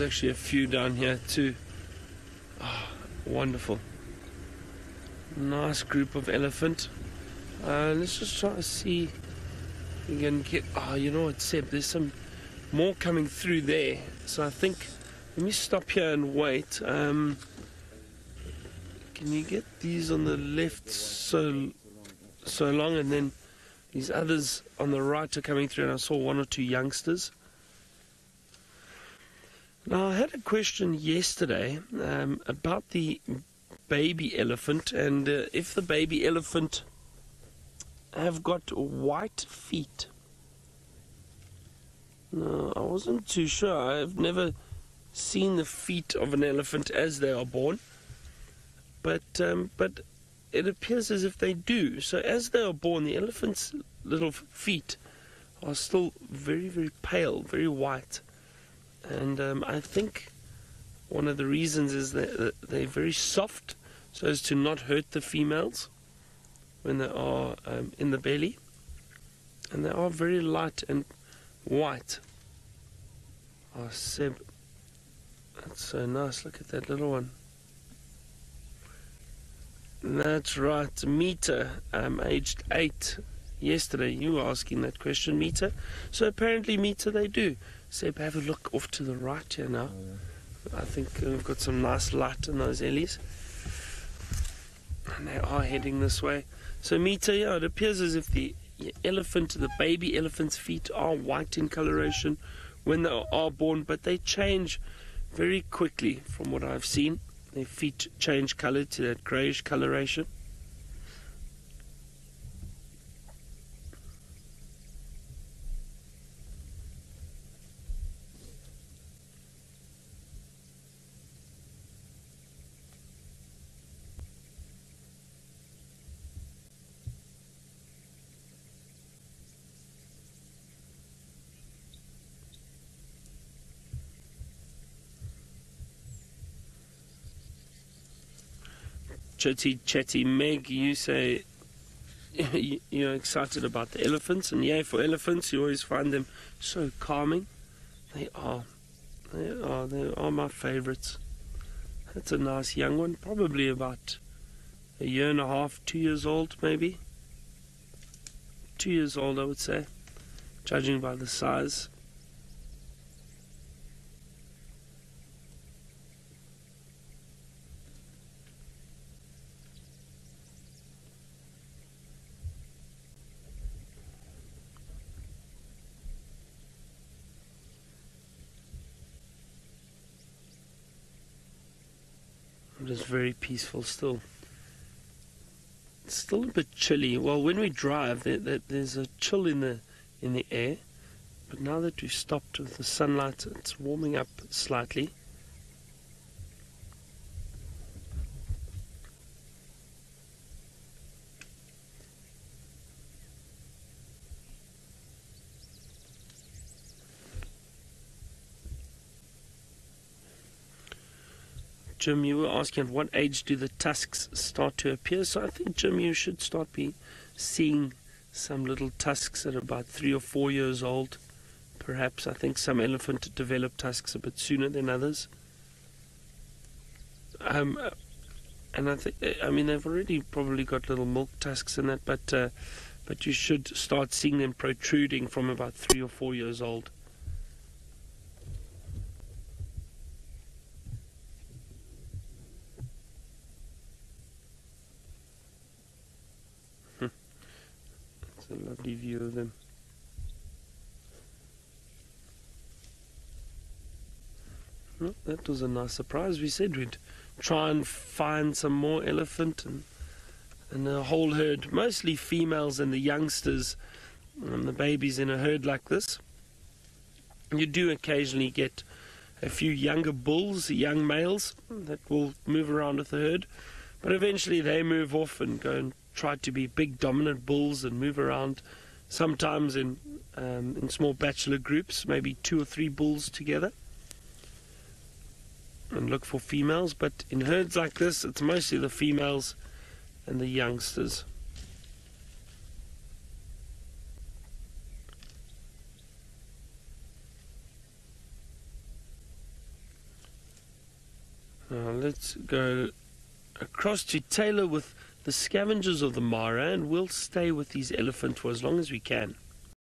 There's actually a few down here too. Oh, wonderful. Nice group of elephant. Uh, let's just try to see if we can get. Oh, you know what, Seb? There's some more coming through there. So I think let me stop here and wait. Um, can you get these on the left so so long, and then these others on the right are coming through? And I saw one or two youngsters. Now I had a question yesterday um, about the baby elephant, and uh, if the baby elephant have got white feet. No, I wasn't too sure. I've never seen the feet of an elephant as they are born, but um, but it appears as if they do. So as they are born, the elephant's little feet are still very very pale, very white, and um, I think one of the reasons is that they're very soft, so as to not hurt the females when they are um, in the belly, and they are very light and white. Oh, Seb, that's so nice. Look at that little one. That's right, Meter, um, aged eight. Yesterday, you were asking that question, Meter. So apparently, Meter, they do. Seb, have a look off to the right here now. I think we've got some nice light in those alleys. And they are heading this way. So, Mita, yeah, it appears as if the elephant, the baby elephant's feet are white in coloration when they are born, but they change very quickly from what I've seen. Their feet change color to that grayish coloration. Chetty Chetty Meg, you say you're excited about the elephants, and yeah, for elephants, you always find them so calming. They are, they are, they are my favourites. That's a nice young one, probably about a year and a half, two years old, maybe. Two years old, I would say, judging by the size. It is very peaceful still. It's still a bit chilly. Well, when we drive, there, there, there's a chill in the in the air, but now that we've stopped with the sunlight, it's warming up slightly. Jim, you were asking at what age do the tusks start to appear? So I think, Jim, you should start be seeing some little tusks at about three or four years old. Perhaps I think some elephant develop tusks a bit sooner than others. Um, and I think, I mean, they've already probably got little milk tusks in that, but uh, but you should start seeing them protruding from about three or four years old. a lovely view of them. Well, that was a nice surprise. We said we'd try and find some more elephant and and a whole herd, mostly females and the youngsters and the babies in a herd like this. You do occasionally get a few younger bulls, young males, that will move around with the herd, but eventually they move off and go and try to be big dominant bulls and move around sometimes in um, in small bachelor groups, maybe two or three bulls together, and look for females. But in herds like this, it's mostly the females and the youngsters. Now let's go across to Taylor with the scavengers of the Mara, and we'll stay with these elephant for as long as we can.